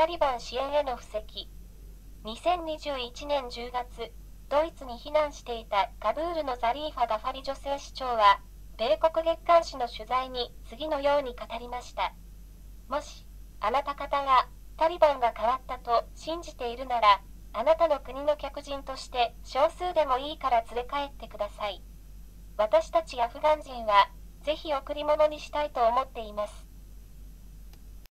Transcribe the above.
タリバン支援への布石。2021年10月、ドイツに避難していたカブールのザリーファ・ガファリ女性市長は、米国月刊誌の取材に次のように語りました。もし、あなた方がタリバンが変わったと信じているなら、あなたの国の客人として少数でもいいから連れ帰ってください。私たちアフガン人は、ぜひ贈り物にしたいと思っています。